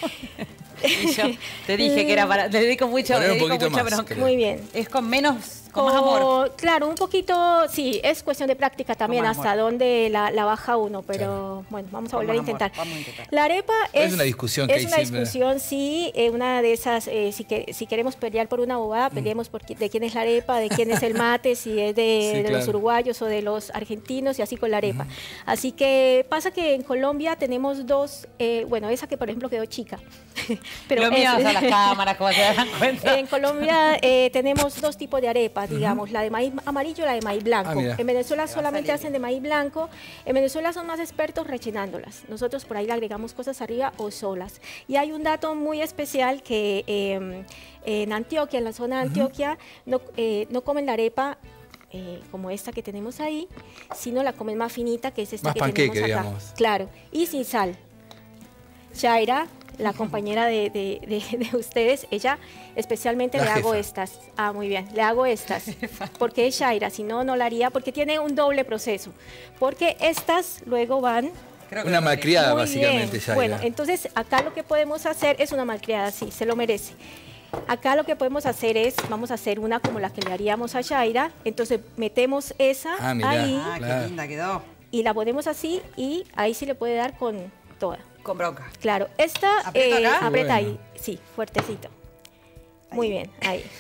Y yo te dije que era para. Le dedico mucho,
Poné
le
un
dedico
poquito
mucha
más,
bronca.
creo.
Muy bien.
Es con menos, con más amor.
Claro, un poquito, sí, es cuestión de práctica también hasta
amor.
dónde la, la baja uno, pero
Claro.
bueno, vamos a volver a
amor,
intentar.
vamos a intentar.
La arepa
Es
es,
una discusión que
es una
siempre.
discusión, sí, eh, una de esas, eh, si, que, si queremos pelear por una
Mm.
bobada, peleemos por qui- de quién es la arepa, de quién es el mate, si es de,
Sí,
de los uruguayos o de los argentinos y así con la arepa. Así que pasa que en Colombia tenemos dos, eh, bueno, esa que por ejemplo quedó chica.
Pero Lo
es-
son las cámaras, como se dan cuenta.
en Colombia eh, tenemos dos tipos de arepas, digamos, la de maíz amarillo la de maíz blanco.
Ah,
en Venezuela solamente hacen de maíz blanco. En Venezuela son más expertos rellenándolas. Nosotros por ahí le agregamos cosas arriba o solas. Y hay un dato muy especial que eh, en Antioquia, en la zona de Antioquia, no, eh, no comen la arepa. eh, como esta que tenemos ahí, sino la comen más finita, que es esta
Más
que
panqueque,
tenemos acá.
digamos.
Claro, y sin sal. Shaira, la compañera de, de- de- de ustedes, ella especialmente
La
le hago estas. Ah, muy bien, le hago estas. Porque es Shaira, si no, no la haría, porque tiene un doble proceso. Porque estas luego van...
Creo que
Una malcriada,
Muy
básicamente,
bien.
Zaira.
Bueno, entonces acá lo que podemos hacer es una malcriada, sí, se lo merece. Acá lo que podemos hacer es, vamos a hacer una como la que le haríamos a Shaira. Entonces metemos esa
Ah,
ahí
Ah,
Claro.
qué linda quedó.
y la ponemos así y ahí sí le puede dar con toda.
Con bronca.
Claro, esta
¿Aprieto
eh,
acá?
aprieta
Bueno.
ahí, sí, fuertecito. Muy
Ahí.
bien, ahí.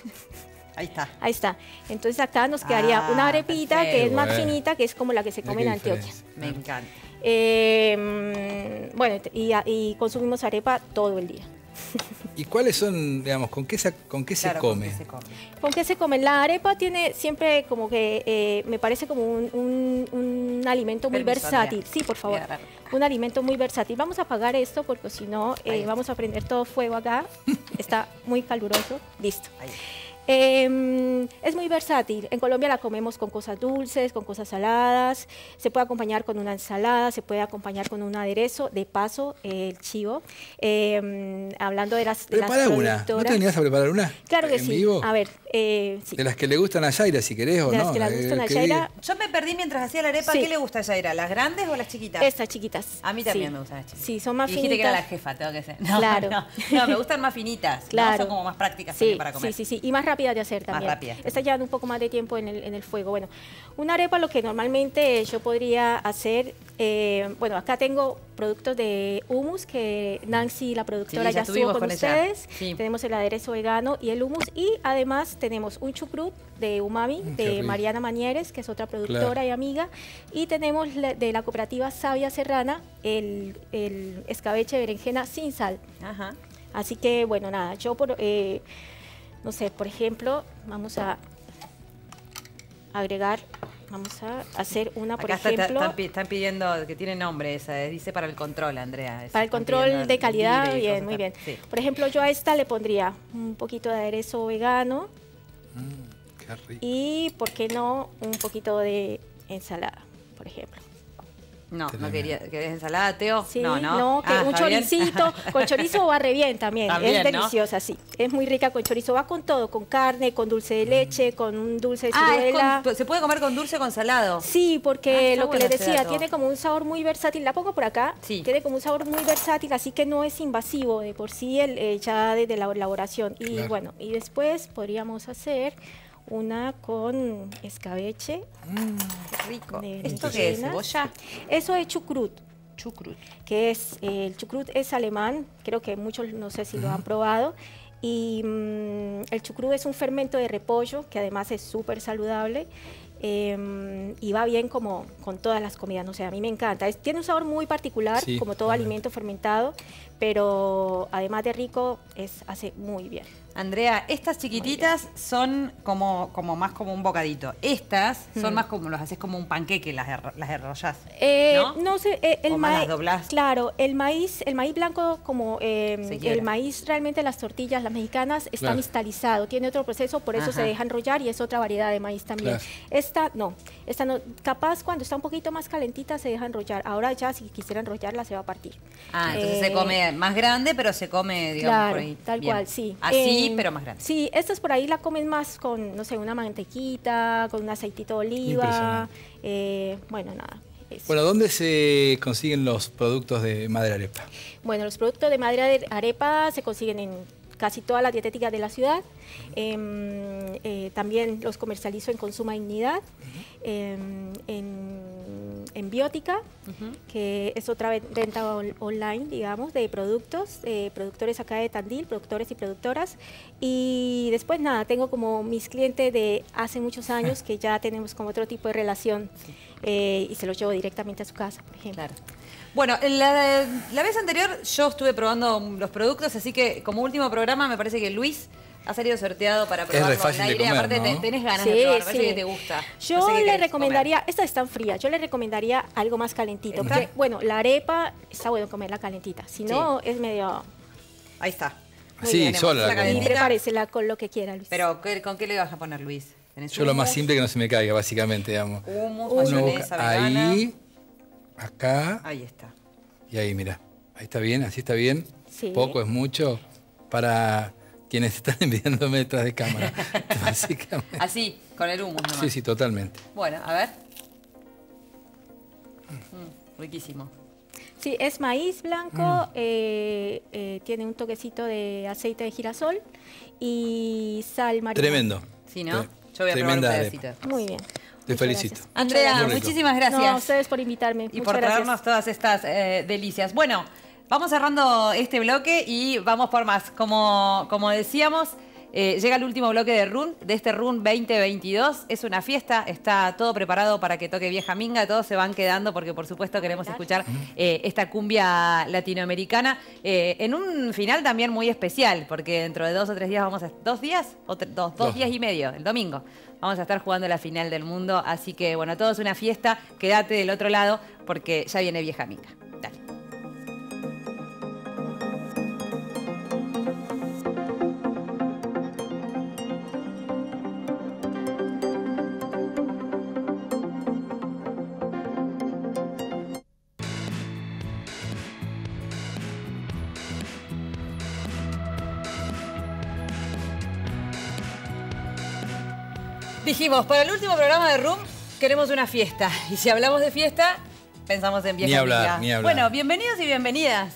Ahí está.
Ahí está. Entonces acá nos quedaría
Ah,
una arepita que es
perfecto.
más
Bueno.
finita, que es como la que se
Mira
come
qué
en Antioquia.
diferencia.
Me encanta.
Eh, mm, bueno, y, y consumimos arepa todo el día.
¿Y cuáles son, digamos, con qué se, con qué
Claro,
se
¿con
come?
qué se come?
¿Con qué se come? La arepa tiene siempre como que, eh, me parece como un, un- un alimento muy
Permiso,
versátil. Sí, por favor. Un alimento muy versátil. Vamos a apagar esto porque si no eh, vamos a prender todo fuego acá. Está muy caluroso. Listo.
Ahí.
Eh, es muy versátil. En Colombia la comemos con cosas dulces, con cosas saladas. Se puede acompañar con una ensalada, se puede acompañar con un aderezo. De paso, eh, el chivo. Eh, hablando de las, de las
Prepara una. ¿No te venías a preparar una?
Claro que
¿En
sí.
vivo?
A ver, eh, sí.
De las que le gustan a Zaira, si querés o
De las
no.
que le
eh,
gustan a
diga.
Yo me perdí mientras hacía la arepa.
Sí.
¿Qué le gusta a Yaira? ¿Las grandes o las chiquitas?
Estas chiquitas.
A mí también
Sí.
me gustan las chiquitas.
Sí, son más
Y dijiste que era la
finitas.
jefa, tengo que ser. No,
Claro.
No, no, me gustan más finitas. ¿no?
Claro.
Son como más prácticas para comer.
sí, sí, sí. Y más rápidas de hacer
Más
también.
rápidas también.
Estas llevan un poco más de tiempo en el, en el fuego. Bueno, una arepa lo que normalmente yo podría hacer, eh, bueno, acá tengo productos de hummus que Nancy, la productora,
Sí, ya
ya estuvo con,
con
ustedes.
Sí.
Tenemos el aderezo vegano y el hummus. Y además tenemos un chucrut de umami
Mm, qué
de
rico.
Mariana Mañeres, que es otra productora
Claro.
y amiga. Y tenemos la- de la cooperativa Sabia Serrana el, el escabeche de berenjena sin sal.
Ajá.
Así que, bueno, nada, yo por, eh, no sé, por ejemplo, vamos a agregar, vamos a hacer una, por
Acá está- está-
ejemplo,
están, pi- están pidiendo que tiene nombre esa, eh, dice para el control, Andrea.
para el control de calidad, bien, muy bien.
Sí.
Por ejemplo, yo a esta le pondría un poquito de aderezo vegano
Mm, qué rico.
y, ¿por qué no?, un poquito de ensalada, por ejemplo.
No, no quería. ¿Querés ensalada, Teo?
Sí,
no, no.
que
Ah,
un choricito, con chorizo va re bien también,
También,
es
¿no?
deliciosa, sí. Es muy rica con chorizo, va con todo, con carne, con dulce de leche, con un dulce de
Ah,
ciruela.
con- se puede comer con dulce o con salado.
Sí,
Ah,
porque
está
lo que les decía,
dato.
tiene como un sabor muy versátil. La pongo por acá.
Sí.
Tiene como un sabor muy versátil, así que no es invasivo de por sí el, eh, ya desde la elaboración. Y
Claro.
bueno, y después podríamos hacer una con escabeche.
Qué rico. ¿Esto qué es? ¿Cebolla?
Eso es chucrut.
Chucrut.
que es, eh, el chucrut es alemán, creo que muchos no sé si lo han probado, y mm, el chucrut es un fermento de repollo que además es súper saludable eh, y va bien como con todas las comidas, no sé, a mí me encanta, Es- tiene un sabor muy particular,
Sí,
como todo alimento fermentado, pero además de rico, es, hace muy bien.
Andrea, estas chiquititas son como, como más como un bocadito. Estas son
Mm.
más como los haces como un panqueque, las, las enrollás.
Eh,
¿No?
¿No? sé, eh, el
¿O más las
maíz,
doblás?
claro, el maíz, el maíz blanco como eh, el maíz realmente las tortillas, las mexicanas está
Claro.
mistalizado, tiene otro proceso, por eso se deja enrollar y es otra variedad de maíz también.
Claro.
Esta no, esta no, capaz cuando está un poquito más calentita se deja enrollar. Ahora ya si quisiera enrollarla se va a partir.
Ah, entonces
Eh,
se come más grande, pero se come, digamos,
Claro,
por ahí.
tal
Bien.
cual, sí.
Así, Pero más grande.
Sí, estas por ahí la comen más con, no sé, una mantequita, con un aceitito de oliva.
Impresionante.
eh, bueno, nada. eso.
Bueno, ¿dónde se consiguen los productos de madre arepa?
Bueno, los productos de madera de arepa se consiguen en casi todas las dietéticas de la ciudad. Em, eh, también los comercializo en Consuma Dignidad, em, en, en Biótica, que es otra ven- venta on- online, digamos, de productos, eh, productores acá de Tandil, productores y productoras. Y después, nada, tengo como mis clientes de hace muchos años que ya tenemos como otro tipo de relación eh, y se los llevo directamente a su casa, por ejemplo.
Claro. Bueno, la, la vez anterior yo estuve probando los productos, así que como último programa me parece que Luis ha salido sorteado para
re
probarlo
fácil
al
de
aire.
comer,
Aparte
¿no?
te- tenés ganas
Sí,
de probar, parece
sí.
que te gusta.
Yo
No sé qué
le recomendaría, estas están frías, yo le recomendaría algo más calentito.
¿Esta?
Porque, bueno, la arepa está bueno comerla calentita, si no es medio...
comer. Ahí está. Muy
Así,
bien,
sola la
calentita.
prepáresela con lo que quiera, Luis.
Pero ¿qué- ¿con qué le vas a poner, Luis? ¿Tenés
Yo lo más simple que no se me caiga, básicamente, digamos.
Hummus,
Una
mayonesa vegana.
ahí, acá
Ahí está.
y ahí, mira. Ahí está bien, así está bien.
Sí.
Poco es mucho para quienes están enviándome detrás de cámara. básicamente.
Así, con el hummus nomás.
Sí, sí, totalmente.
Bueno, a ver. Mm, riquísimo.
Sí, es maíz blanco,
Mm.
eh, eh, tiene un toquecito de aceite de girasol y sal marina.
Tremendo.
Sí, ¿no? Yo voy a probar un
tremenda
pedacito.
arepa.
Muy bien.
Te
Muchas
felicito.
gracias.
Andrea, muchísimas
No,
gracias.
a ustedes por invitarme.
y
Muchas
por
gracias.
traernos todas estas eh, delicias. Bueno, vamos cerrando este bloque y vamos por más. Como, como decíamos, eh, llega el último bloque de Run, de este Run 2022. Es una fiesta, está todo preparado para que toque Vieja Minga, todos se van quedando porque por supuesto queremos escuchar eh, esta cumbia latinoamericana eh, en un final también muy especial, porque dentro de dos o tres días vamos a... ¿Dos días? O tre- dos, dos
Dos.
días y medio, el domingo. Vamos a estar jugando la final del mundo, así que bueno, todo es una fiesta. Quédate del otro lado porque ya viene Vieja Minga. Dijimos, para el último programa de Room queremos una fiesta. Y si hablamos de fiesta, pensamos en Vieja
Ni hablar, ni hablar.
Bueno, bienvenidos y bienvenidas.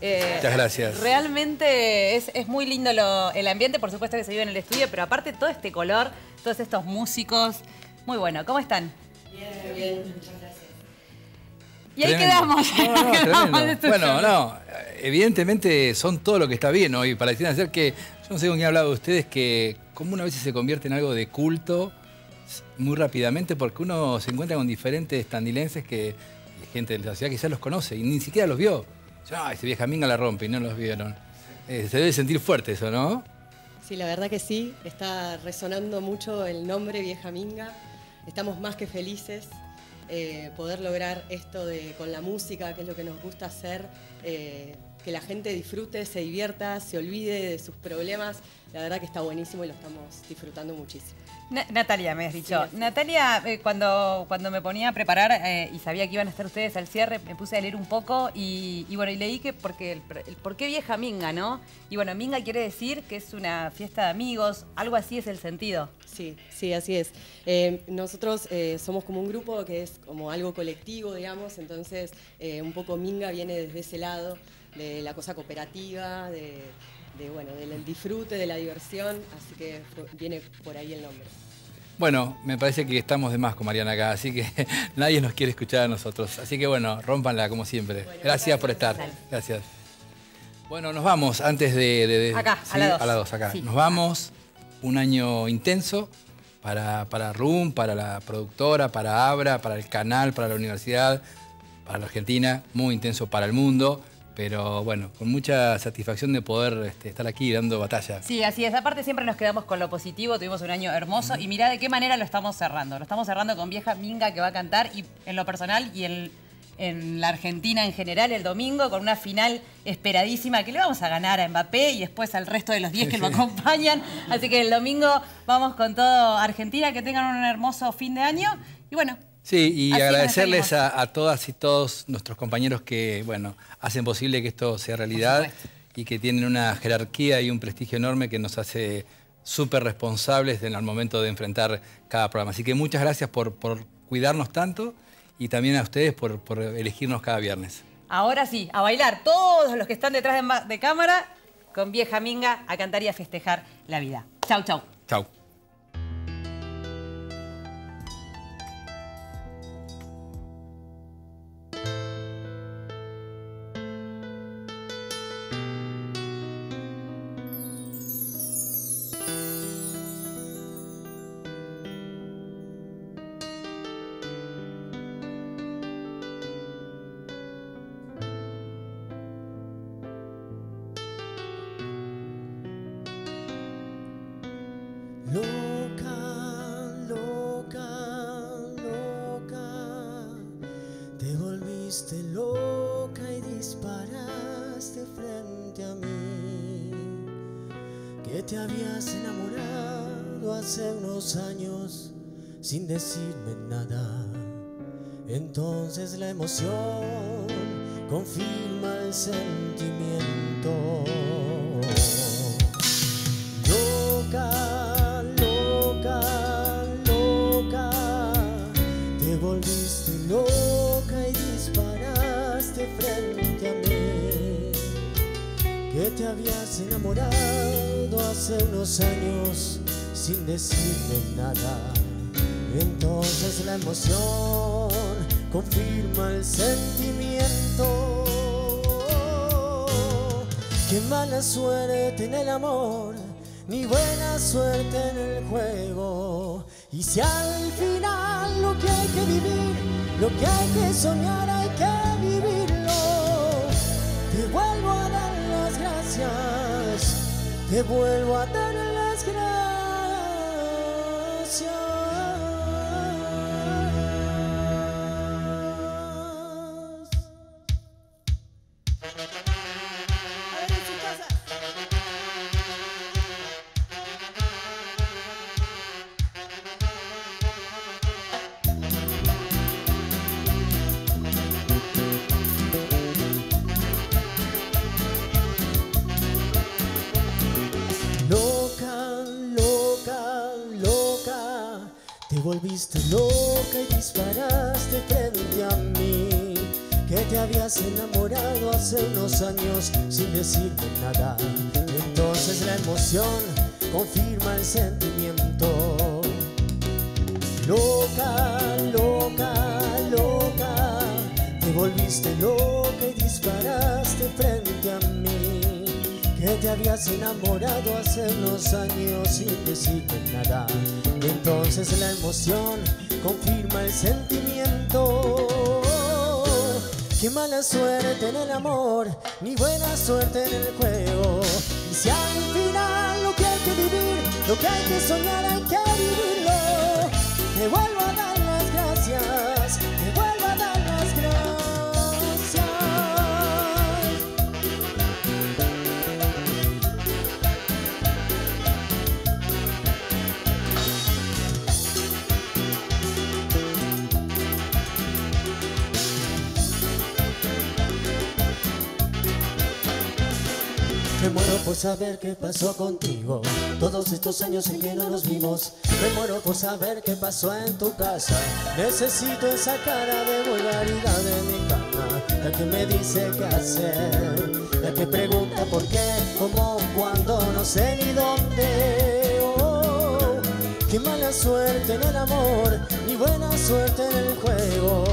Eh,
Muchas gracias.
Realmente es, es muy lindo lo- el ambiente, por supuesto que se vive en el estudio, pero aparte todo este color, todos estos músicos. Muy bueno, ¿cómo están? Bien, bien, muchas gracias. Y ahí quedamos.
No, no,
Quedamos este
Bueno, no, evidentemente son todo lo que está bien hoy. Pareciera ser que, yo no sé con quién ha hablado de ustedes, que como una vez se convierte en algo de culto muy rápidamente porque uno se encuentra con diferentes tandilenses que gente de la ciudad que ya los conoce y ni siquiera los vio. Ya, ese vieja minga la rompe y no los vieron. Eh, se debe sentir fuerte eso, ¿no?
Sí, la verdad que sí, está resonando mucho el nombre Vieja Minga. Estamos más que felices eh, poder lograr esto de, con la música, que es lo que nos gusta hacer, eh, que la gente disfrute, se divierta, se olvide de sus problemas. La verdad que está buenísimo y lo estamos disfrutando muchísimo.
Natalia, me has dicho. Natalia, eh, cuando, cuando me ponía a preparar eh, y sabía que iban a estar ustedes al cierre, me puse a leer un poco y, bueno, y leí que porque el, por qué vieja minga, ¿no? Y bueno, minga quiere decir que es una fiesta de amigos, algo así es el sentido.
Sí, sí, así es. Eh, nosotros somos como un grupo que es como algo colectivo, digamos, entonces un poco minga viene desde ese lado, de la cosa cooperativa, de de, bueno, del disfrute, de la diversión, así que viene por ahí el nombre.
Bueno, me parece que estamos de más con Mariana acá, así que nadie nos quiere escuchar a nosotros. Así que bueno, rompanla como siempre. gracias, por estar. Gracias. Bueno, nos vamos antes de...
acá, a la 2.
A la 2, acá. Nos vamos. Un año intenso para, para RUM, para la productora, para Abra, para el canal, para la universidad, para la Argentina. Muy intenso para el mundo pero bueno, con mucha satisfacción de poder este, estar aquí dando batalla.
Sí, así es. Aparte siempre nos quedamos con lo positivo, tuvimos un año hermoso y mirá de qué manera lo estamos cerrando. Lo estamos cerrando con Vieja Minga que va a cantar y en lo personal y en la Argentina en general el domingo con una final esperadísima que le vamos a ganar a Mbappé y después al resto de los 10 que lo acompañan. Así que el domingo vamos con todo Argentina, que tengan un hermoso fin de año y bueno,
Sí, y agradecerles a, todas y todos nuestros compañeros que, bueno, hacen posible que esto sea realidad y que tienen una jerarquía y un prestigio enorme que nos hace súper responsables en el momento de enfrentar cada programa. Así que muchas gracias por, cuidarnos tanto y también a ustedes por, elegirnos cada viernes.
Ahora sí, a bailar todos los que están detrás de, de cámara con vieja minga a cantar y a festejar la vida. Chau, chau.
Chau.
Sin decirme nada. Entonces la emoción confirma el sentimiento. Loca, loca, loca, te volviste loca y disparaste frente a mí. Que te habías enamorado hace unos años sin decirme nada. Entonces la emoción confirma el sentimiento. Qué mala suerte en el amor, ni buena suerte en el juego. Y si al final lo que hay que vivir, lo que hay que soñar, hay que vivirlo. Te vuelvo a dar las gracias, te vuelvo a dar habías enamorado hace unos años sin decirte nada. Entonces la emoción confirma el sentimiento. Loca, loca, loca Te volviste loca y disparaste frente a mí. Que te habías enamorado hace unos años sin decirte nada. Entonces la emoción confirma el sentimiento. Qué mala suerte en el amor, ni buena suerte en el juego. Y si al final lo que hay que vivir, lo que hay que soñar, hay que vivirlo. Te vuelvo a dar por saber qué pasó contigo. Todos estos años en que no nos vimos. Me muero por saber qué pasó en tu casa. Necesito esa cara de vulgaridad de mi cama. La que me dice qué hacer. La que pregunta por qué, cómo, cuándo, no sé ni dónde. Oh, qué mala suerte en el amor, ni buena suerte en el juego.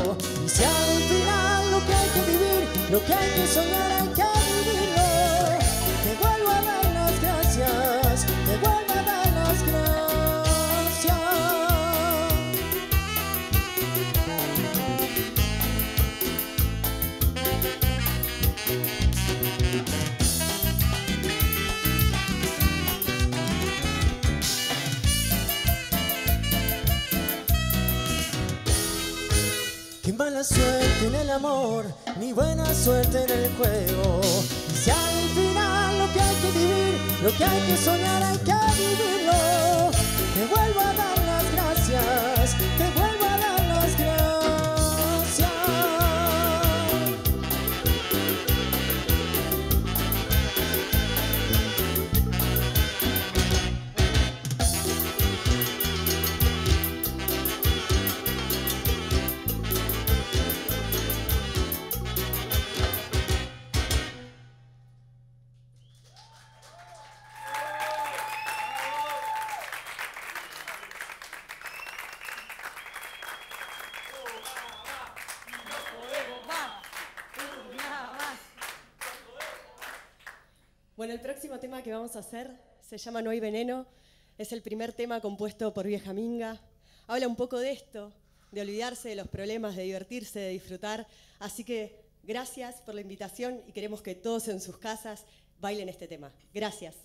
Y si al final lo que hay que vivir, lo que hay que soñar, hay que suerte en el amor, ni buena suerte en el juego. Y si al final lo que hay que vivir, lo que hay que soñar, hay que vivirlo. Te vuelvo a dar
El próximo tema que vamos a hacer se llama No hay veneno. Es el primer tema compuesto por Vieja Minga. Habla un poco de esto, de olvidarse de los problemas, de divertirse, de disfrutar. Así que gracias por la invitación y queremos que todos en sus casas bailen este tema. Gracias.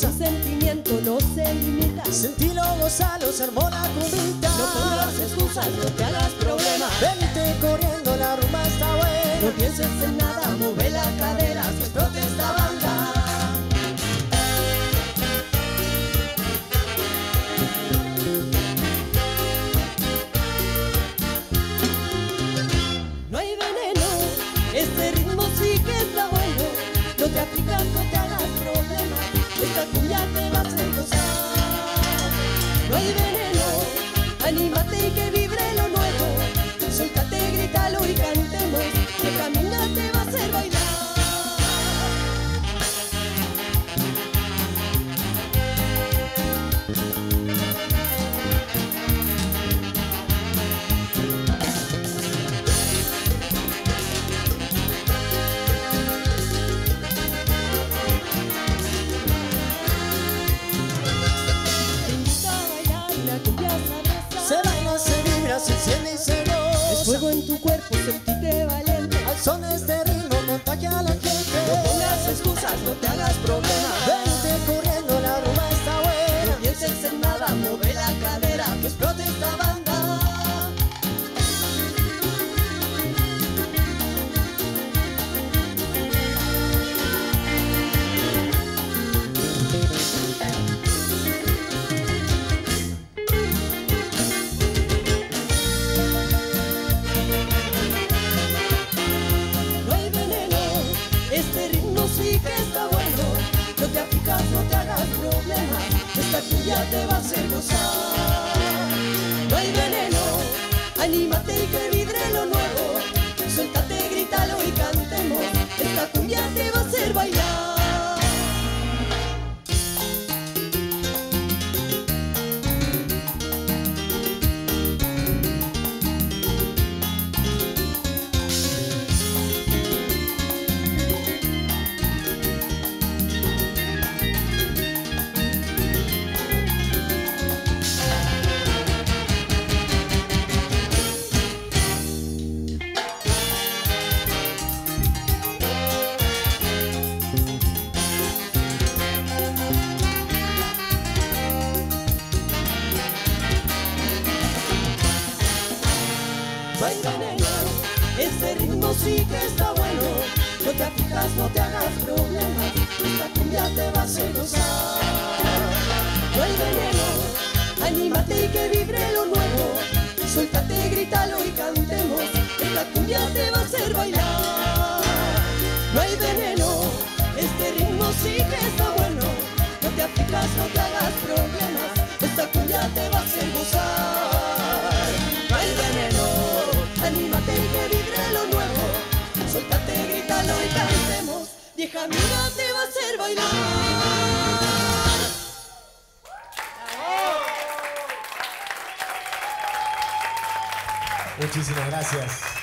Cosa.
sentimiento no se limita
Sentilo, gozalo, se armó la cumbita.
No pongas excusas, no te hagas problemas
Vente corriendo, la rumba está buena.
No pienses en nada, mueve la cadera Si explote esta banda sí que está bueno. No te aplicas, no te hagas problemas. Esta cumbia te va a hacer gozar. No hay veneno, anímate y que vibre lo nuevo. Suéltate, grítalo y cantemos. Esta cumbia te va a hacer bailar. No hay veneno, este ritmo sí que está bueno. No te aplicas, no te hagas problemas. Esta cumbia te va a hacer gozar. Grítalo y cantemos. Vieja amiga te va a hacer bailar.
Muchísimas gracias.